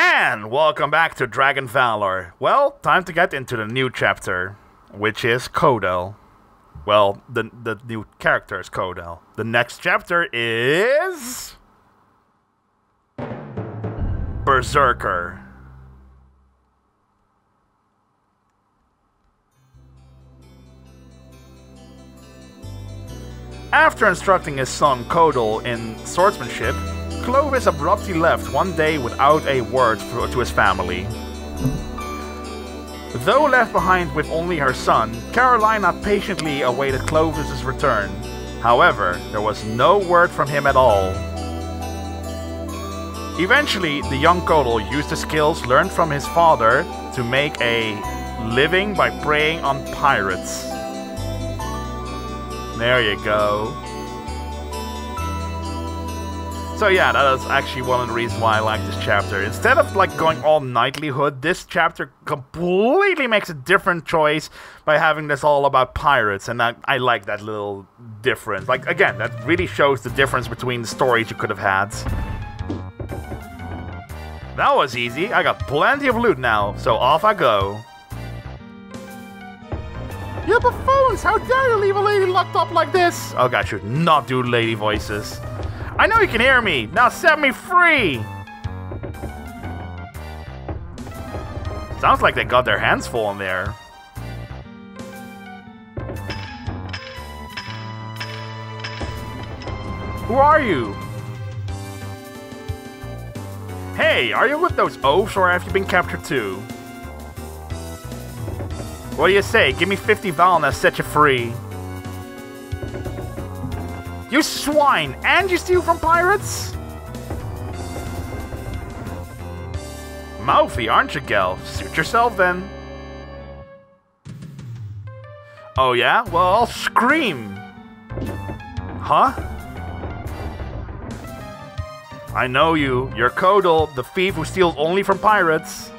And welcome back to Dragon Valor. Well, time to get into the new chapter, which is Kodel. Well, the the new character is Kodel. The next chapter is Berserker. After instructing his son Kodel in swordsmanship, Clovis abruptly left one day without a word to his family. Though left behind with only her son, Carolina patiently awaited Clovis's return. However, there was no word from him at all. Eventually, the young Kodel used the skills learned from his father to make a living by preying on pirates. There you go. So yeah, that is actually one of the reasons why I like this chapter. Instead of like going all knightlyhood, this chapter completely makes a different choice by having this all about pirates, and I, I like that little difference. Like again, that really shows the difference between the stories you could have had. That was easy. I got plenty of loot now, so off I go. You buffoons! How dare you leave a lady locked up like this? Oh, okay, I should not do lady voices. I know you can hear me! Now set me free! Sounds like they got their hands full in there. Who are you? Hey, are you with those oafs or have you been captured too? What do you say? Give me 50 val and I'll set you free. You swine! And you steal from pirates? Mouthy, aren't you, Gel? Suit yourself then. Oh yeah? Well, I'll scream. Huh? I know you. You're Kodel, the thief who steals only from pirates.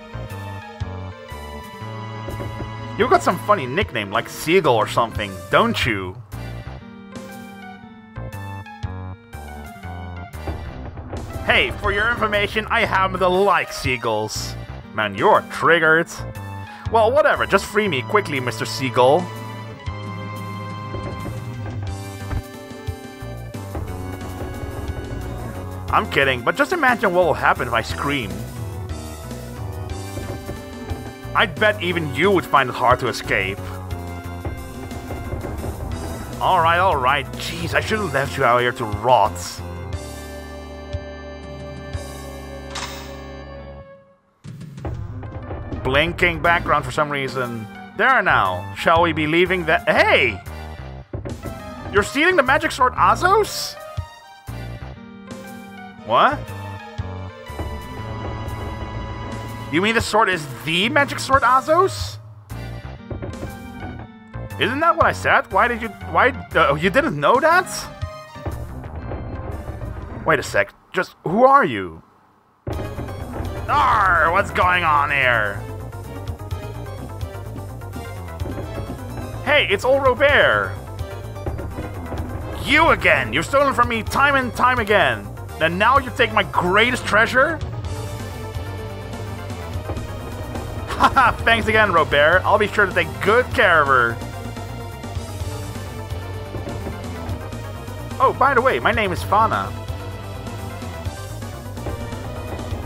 You've got some funny nickname like Seagull or something, don't you? Hey, for your information, I happen to like seagulls. Man, you're triggered. Well, whatever, just free me quickly, Mr. Seagull. I'm kidding, but just imagine what will happen if I scream. I'd bet even you would find it hard to escape. Alright, alright, jeez, I should have left you out here to rot. Blinking background for some reason. There now. Shall we be leaving that? Hey! You're stealing the magic sword Azos? What? You mean the sword is the magic sword Azos? Isn't that what I said? Why did you... Why... Uh, you didn't know that? Wait a sec. Just... Who are you? Arr! What's going on here? Hey, it's old Robert! You again! You've stolen from me time and time again! And now you take my greatest treasure? Haha, thanks again, Robert. I'll be sure to take good care of her. Oh, by the way, my name is Fana.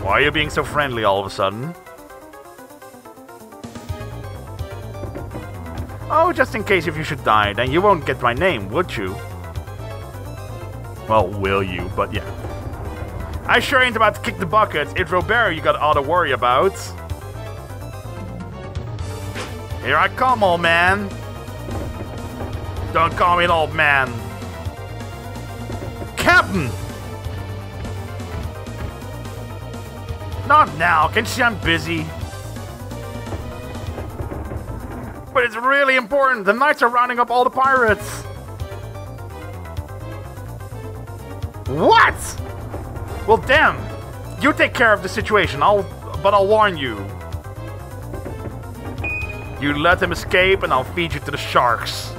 Why are you being so friendly all of a sudden? Oh, just in case if you should die, then you won't get my name, would you? Well, will you, but yeah. I sure ain't about to kick the bucket. It's Robert you got all to worry about. Here I come, old man. Don't call me an old man. Captain! Not now. Can you see I'm busy? But it's really important. The knights are rounding up all the pirates. What? Well, damn. You take care of the situation. I'll, but I'll warn you. You let him escape, and I'll feed you to the sharks.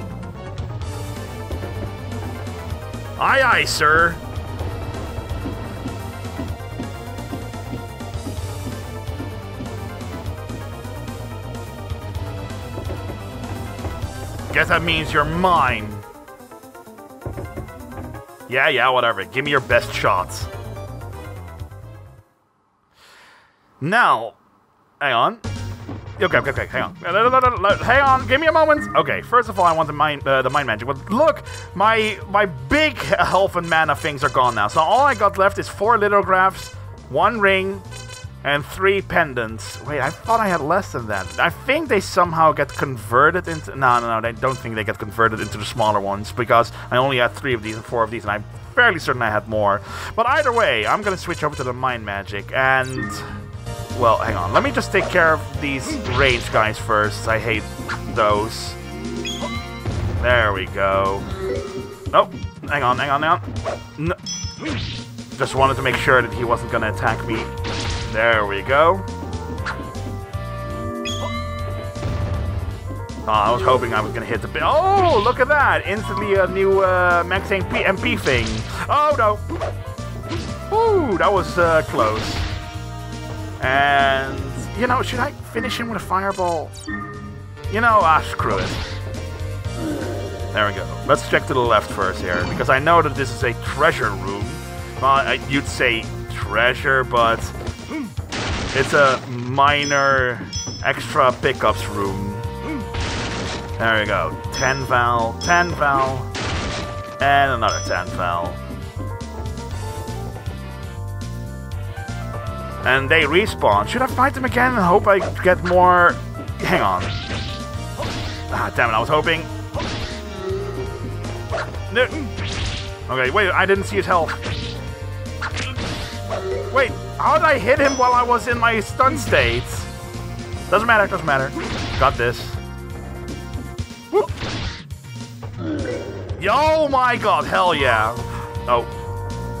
Aye, aye, sir. Guess that means you're mine. Yeah, yeah, whatever. Give me your best shots. Now, hang on. Okay, okay, okay, hang on. Hang on, give me a moment. Okay, first of all, I want the mind, uh, the mind magic. But look, my my big health and mana things are gone now. So all I got left is four lithographs, one ring, and three pendants. Wait, I thought I had less than that. I think they somehow get converted into. No, no, no. I don't think they get converted into the smaller ones because I only had three of these and four of these, and I'm fairly certain I had more. But either way, I'm gonna switch over to the mind magic and. Well, hang on. Let me just take care of these range guys first. I hate those. There we go. Oh, hang on, hang on, hang on. No. Just wanted to make sure that he wasn't going to attack me. There we go. Oh, I was hoping I was to hit the... bit. Oh, look at that! Instantly a new uh, Max MP, thing. Oh, no. Ooh, that was uh, close. And, you know, should I finish him with a fireball? You know, ah, screw it. There we go. Let's check to the left first here, because I know that this is a treasure room. Well, you'd say treasure, but it's a minor extra pickups room. There we go. 10 val, 10 val, and another 10 val. and they respawn. Should I fight them again and hope I get more... Hang on. Ah, damn it, I was hoping. No. Okay, wait, I didn't see his health. Wait, how did I hit him while I was in my stun state? Doesn't matter, doesn't matter. Got this. Whoop. Yo, my god, hell yeah. Oh,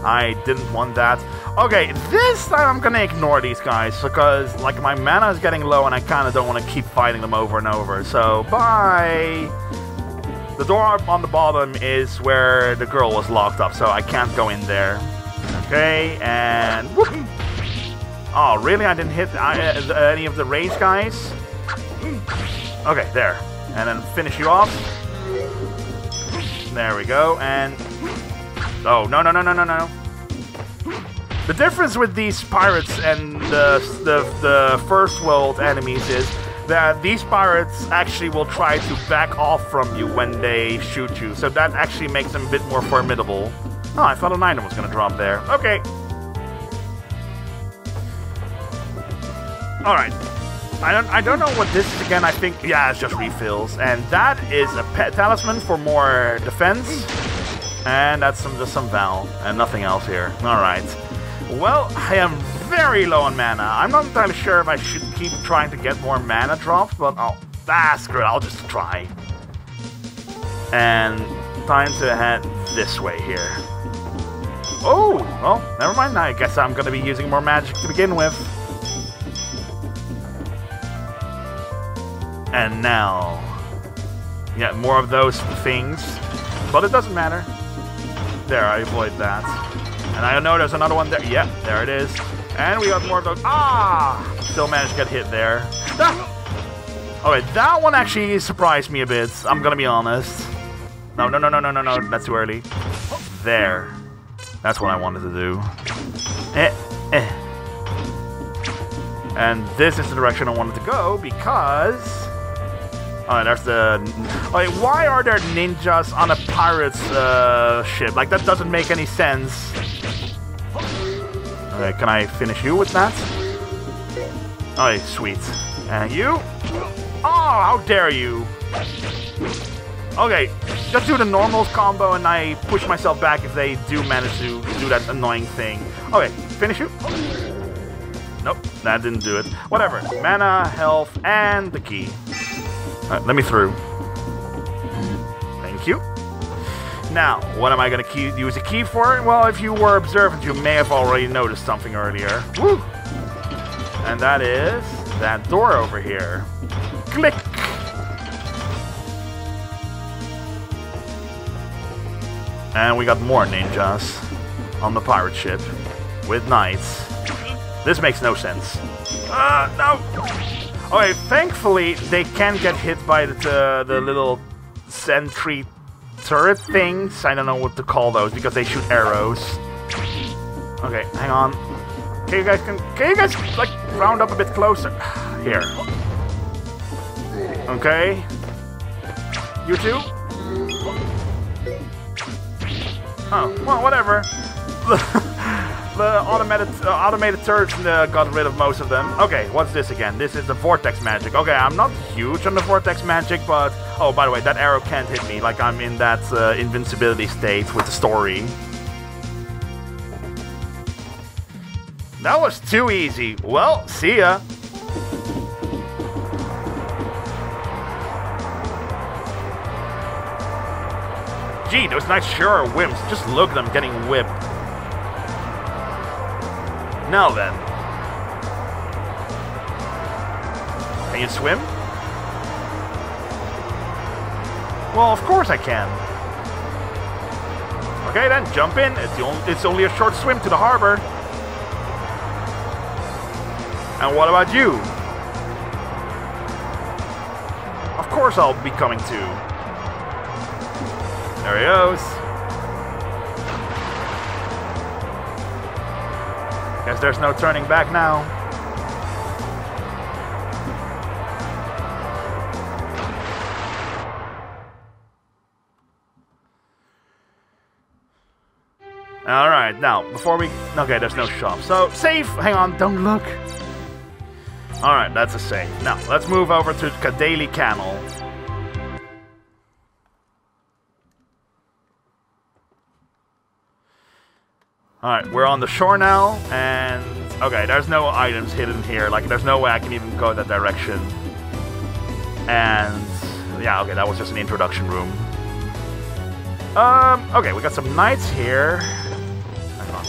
I didn't want that. Okay, this time I'm gonna ignore these guys because, like, my mana is getting low and I kind of don't want to keep fighting them over and over. So, bye! The door on the bottom is where the girl was locked up, so I can't go in there. Okay, and... Whoop. Oh, really? I didn't hit uh, uh, any of the race guys? Okay, there. And then finish you off. There we go, and... Oh, no, no, no, no, no, no. The difference with these pirates and the, the, the first world enemies is that these pirates actually will try to back off from you when they shoot you, so that actually makes them a bit more formidable. Oh, I thought an item was gonna drop there. Okay. Alright. I don't I don't know what this is again. I think yeah, it's just refills. And that is a pet talisman for more defense. And that's some just some Val and nothing else here. Alright. Well, I am very low on mana. I'm not entirely sure if I should keep trying to get more mana drops, but I'll... Ah, screw it, I'll just try. And time to head this way here. Oh, well, never mind. I guess I'm going to be using more magic to begin with. And now... Yeah, more of those things. But it doesn't matter. There, I avoid that. And I know there's another one there. Yep, there it is. And we got more of those. Ah! Still managed to get hit there. Ah! Okay, that one actually surprised me a bit. I'm gonna be honest. No, no, no, no, no, no, no. That's too early. There. That's what I wanted to do. Eh, eh. And this is the direction I wanted to go because... Oh, there's the... Why are there ninjas on a pirate's uh, ship? Like, that doesn't make any sense. Uh, can I finish you with that? Oh, sweet. And you? Oh, how dare you! Okay, just do the normals combo and I push myself back if they do manage to do that annoying thing. Okay, finish you? Nope, that didn't do it. Whatever. Mana, health, and the key. Right, let me through. Thank you. Now, what am I going to use a key for? Well, if you were observant, you may have already noticed something earlier. Woo! And that is that door over here. Click! And we got more ninjas on the pirate ship with knights. This makes no sense. Uh, no! Okay, thankfully they can get hit by the, the little sentry turret things. I don't know what to call those because they shoot arrows. Okay, hang on. Can you guys can, can you guys like round up a bit closer? Here. Okay. You too? Oh, well, whatever. the automated uh, automated turrets uh, got rid of most of them. Okay, what's this again? This is the vortex magic. Okay, I'm not huge on the vortex magic, but oh, by the way, that arrow can't hit me. Like I'm in that uh, invincibility state with the story. That was too easy. Well, see ya. Gee, those knights sure are wimps. Just look at them getting whipped. Now then. Can you swim? Well, of course I can. Okay then, jump in. It's, only, it's only a short swim to the harbor. And what about you? Of course I'll be coming too. There he goes. Guess there's no turning back now. Alright, now, before we... Okay, there's no shop. So, save! Hang on, don't look. Alright, that's a save. Now, let's move over to Kadali Canal. Alright, we're on the shore now, and... Okay, there's no items hidden here. Like, there's no way I can even go that direction. And... Yeah, okay, that was just an introduction room. Um, okay, we got some knights here. Hang on.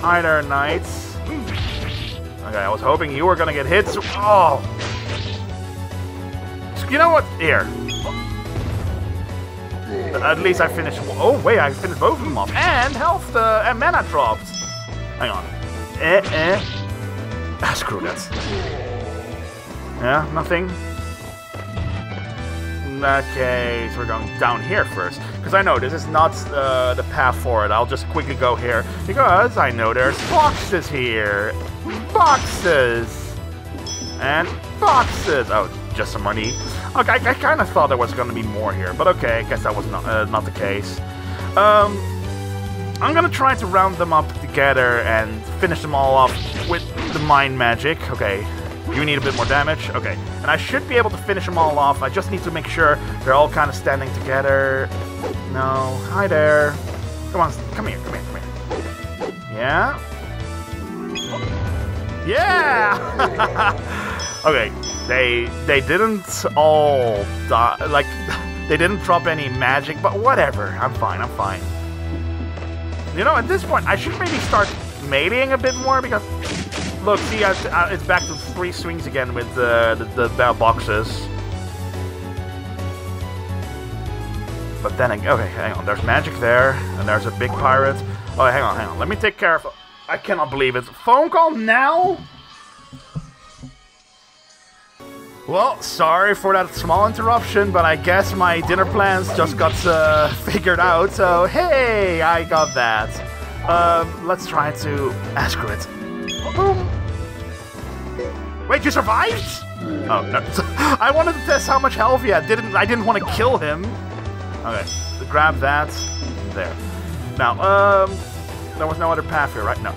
Hi there, knights. Okay, I was hoping you were gonna get hit. So oh! You know what? Here. At least I finished. Oh wait, I finished both of them off, and health uh, and mana dropped. Hang on. Eh eh. Ah, screw that. Yeah, nothing. Okay, so we're going down here first. Because I know this is not uh, the path forward. I'll just quickly go here. Because I know there's boxes here. Boxes! And boxes! Oh, just some money. Okay, I, I kind of thought there was going to be more here, but okay, I guess that was not uh, not the case. Um, I'm gonna try to round them up together and finish them all off with the mind magic. Okay, you need a bit more damage. Okay, and I should be able to finish them all off. I just need to make sure they're all kind of standing together. No, hi there. Come on, come here, come here, come here. Yeah. Yeah. okay, they they didn't all die. Like they didn't drop any magic, but whatever. I'm fine. I'm fine. You know, at this point, I should maybe start meleeing a bit more because look, see, I, it's back to three swings again with the the bell boxes. But then, okay, hang on. There's magic there, and there's a big pirate. Oh, hang on, hang on. Let me take care of. I cannot believe it. Phone call now? Well, sorry for that small interruption, but I guess my dinner plans just got uh, figured out, so hey, I got that. Um, let's try to ask her it. Boom. Wait, you survived? Oh, no. I wanted to test how much health he had. Didn't, I didn't want to kill him. Okay, grab that. There. Now, um, there was no other path here, right? No.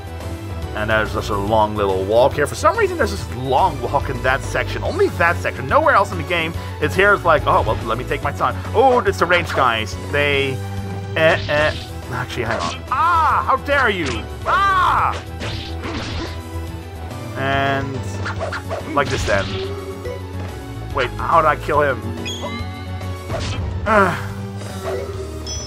And there's just a long little walk here. For some reason, there's this long walk in that section. Only that section. Nowhere else in the game. It's here. It's like, oh, well, let me take my time. Oh, it's the range guys. They... Eh, eh. Actually, hang on. Ah! How dare you! Ah! And... Like this then. Wait, how did I kill him? Ah.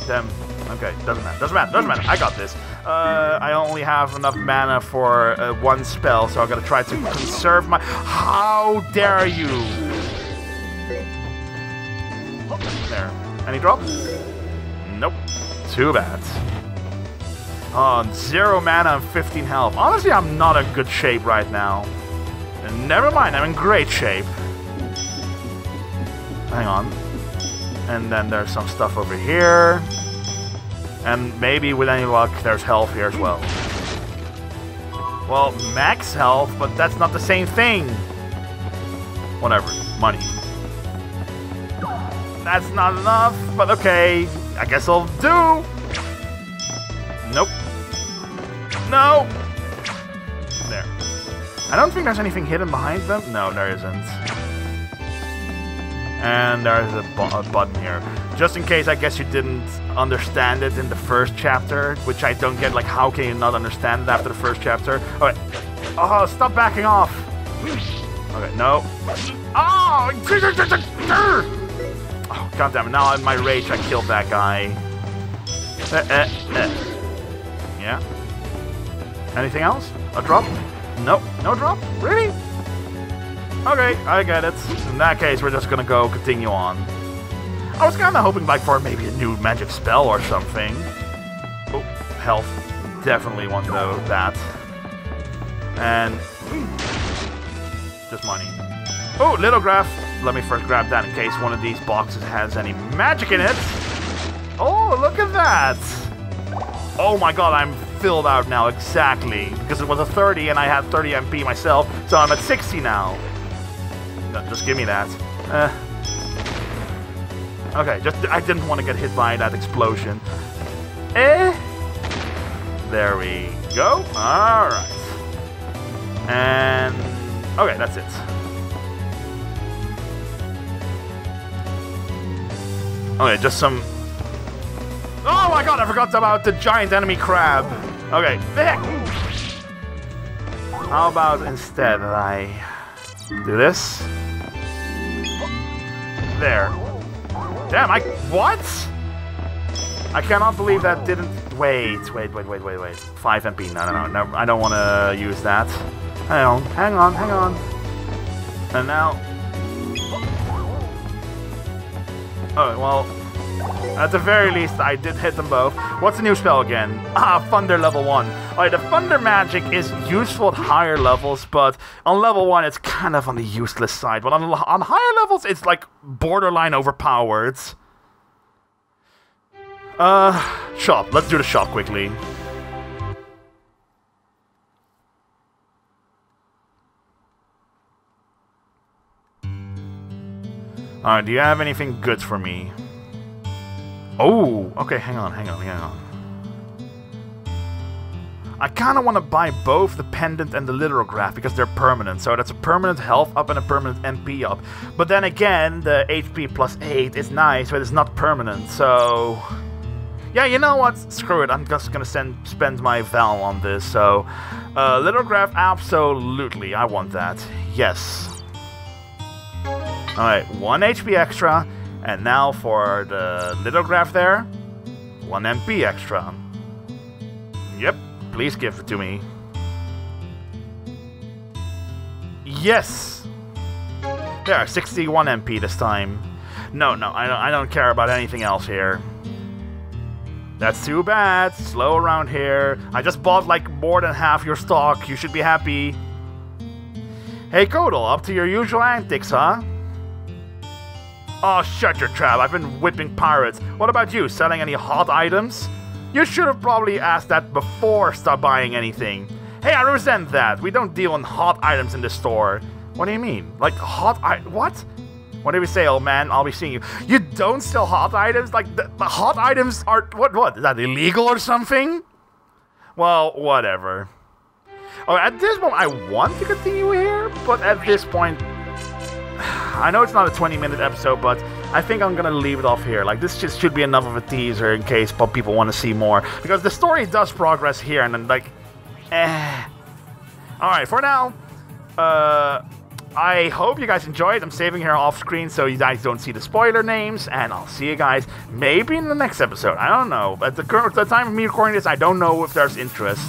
Damn. Okay, doesn't matter. Doesn't matter. Doesn't matter. I got this. Uh, I only have enough mana for uh, one spell, so I gotta try to conserve my. How dare you! There. Any drop? Nope. Too bad. Oh, zero mana and 15 health. Honestly, I'm not in good shape right now. Never mind, I'm in great shape. Hang on. And then there's some stuff over here. And maybe with any luck, there's health here as well. Well, max health, but that's not the same thing. Whatever. Money. That's not enough, but okay. I guess I'll do. Nope. No! There. I don't think there's anything hidden behind them. No, there isn't. And there's a, bu a, button here. Just in case, I guess you didn't understand it in the first chapter, which I don't get. Like, how can you not understand it after the first chapter? Alright. Oh, stop backing off! Okay, no. Oh! Oh, God damn it. Now in my rage, I killed that guy. Eh, eh, eh. Yeah. Anything else? A drop? Nope. No drop? Really? Okay, I get it. In that case, we're just gonna go continue on. I was kinda hoping like for maybe a new magic spell or something. Oh, health. Definitely want to know that. And... Hmm, just money. Oh, lithograph. Let me first grab that in case one of these boxes has any magic in it. Oh, look at that! Oh my god, I'm filled out now, exactly. Because it was a 30 and I had 30 MP myself, so I'm at 60 now. No, just give me that. Uh, okay, just I didn't want to get hit by that explosion. Eh? There we go. Alright. And... Okay, that's it. Okay, just some Oh my god, I forgot about the giant enemy crab. Okay. How about instead I do this? There. Damn, I... What? I cannot believe that didn't... Wait, wait, wait, wait, wait, wait. 5 MP. No, no, no. no I don't want to use that. Hang on, hang on, hang on. And now... Oh, well, at the very least, I did hit them both. What's the new spell again? Ah, Thunder level 1. Alright, the Thunder magic is useful at higher levels, but on level 1 it's kind of on the useless side. But on, on higher levels, it's like borderline overpowered. Uh, shop. Let's do the shop quickly. Alright, do you have anything good for me? Oh, okay, hang on, hang on, hang on. I kind of want to buy both the pendant and the lithograph because they're permanent. So that's a permanent health up and a permanent MP up. But then again, the HP plus 8 is nice, but it's not permanent. So yeah, you know what? Screw it. I'm just gonna send, spend my Val on this. So uh, absolutely. I want that. Yes. Alright, 1 HP extra. And now for the lithograph there, 1 MP extra. Yep, please give it to me. Yes! There, 61 MP this time. No, no, I don't, I don't care about anything else here. That's too bad. Slow around here. I just bought like more than half your stock. You should be happy. Hey, Kodel, up to your usual antics, huh? Oh, shut your trap. I've been whipping pirates. What about you? Selling any hot items? You should have probably asked that before start buying anything. Hey, I resent that. We don't deal in hot items in the store. What do you mean? Like hot I what? What did we say, old man? I'll be seeing you. You don't sell hot items? Like the, the hot items are what what? Is that illegal or something? Well, whatever. Oh, at this moment I want to continue here, but at this point I know it's not a 20 minute episode, but I think I'm gonna leave it off here. Like, this just should be enough of a teaser in case people want to see more. Because the story does progress here, and then, like, eh. Alright, for now, uh, I hope you guys enjoyed. I'm saving here off screen so you guys don't see the spoiler names, and I'll see you guys maybe in the next episode. I don't know. At the current the time of me recording this, I don't know if there's interest.